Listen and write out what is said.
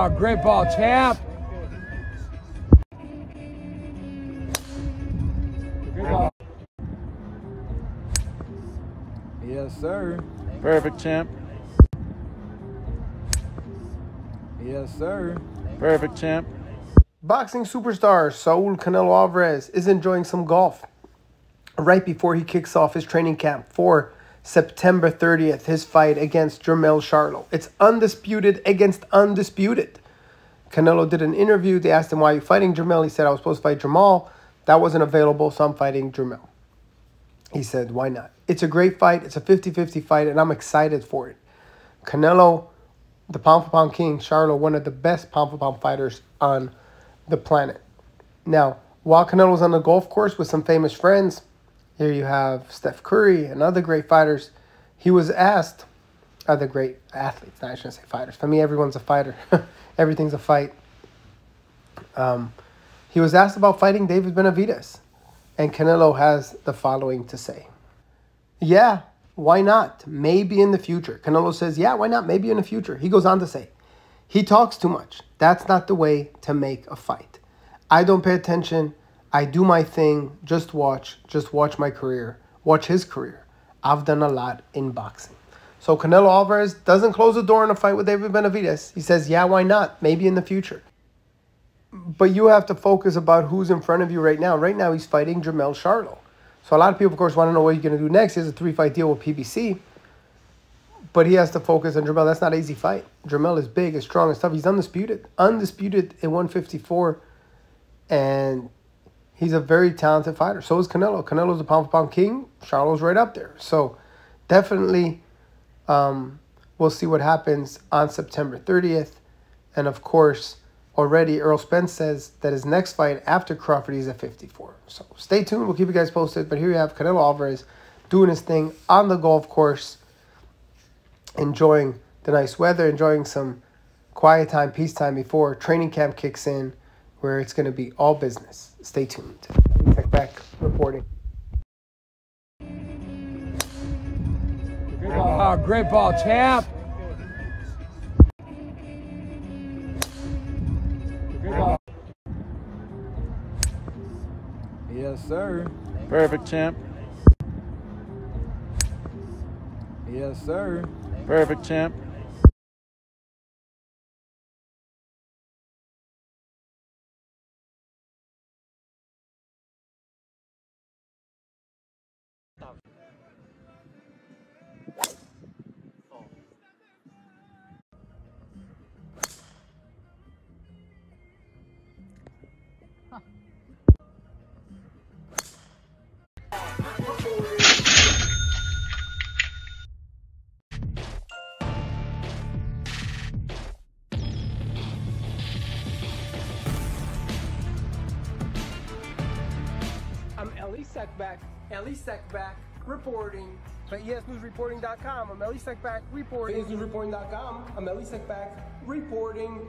Oh, great ball, champ. Great ball. Yes, sir. Perfect, champ. Yes, sir. Perfect, champ. Boxing superstar Saul Canelo Alvarez is enjoying some golf right before he kicks off his training camp for September 30th, his fight against Jermell Charlo. It's undisputed against undisputed. Canelo did an interview. They asked him, Why are you fighting Jermell? He said, I was supposed to fight Jermall. That wasn't available, so I'm fighting Jermell. He said, Why not? It's a great fight. It's a 50 50 fight, and I'm excited for it. Canelo, the pound for pound king, Charlo, one of the best pound for pound fighters on the planet. Now, while Canelo was on the golf course with some famous friends, here you have Steph Curry and other great fighters. He was asked, other great athletes, I shouldn't say fighters. For me, everyone's a fighter. Everything's a fight. Um, he was asked about fighting David Benavidez, And Canelo has the following to say. Yeah, why not? Maybe in the future. Canelo says, yeah, why not? Maybe in the future. He goes on to say, he talks too much. That's not the way to make a fight. I don't pay attention. I do my thing. Just watch. Just watch my career. Watch his career. I've done a lot in boxing. So Canelo Alvarez doesn't close the door in a fight with David Benavidez. He says, yeah, why not? Maybe in the future. But you have to focus about who's in front of you right now. Right now, he's fighting Jermell Charlo. So a lot of people, of course, want to know what he's going to do next. He has a three-fight deal with PBC. But he has to focus on Jermell. That's not an easy fight. Jermell is big, is strong, and tough. He's undisputed. Undisputed in 154. And he's a very talented fighter. So is Canelo. Canelo's a pound-for-pound king. Charlo's right up there. So definitely um, we'll see what happens on September 30th. And of course, already Errol Spence says that his next fight after Crawford is at 54. So stay tuned. We'll keep you guys posted. But here you have Canelo Alvarez doing his thing on the golf course enjoying the nice weather, enjoying some quiet time, peace time before training camp kicks in, where it's going to be all business. Stay tuned. Seckbach reporting. Great ball, oh, great ball champ. Ball. Yes, sir. Perfect, champ. Yes, sir. Perfect, champ. Elie Seckbach, Elie Seckbach reporting E ESNewsReporting.com. I'm Elie Seckbach reporting. ESNewsReporting.com. I'm Ellie Seckback reporting.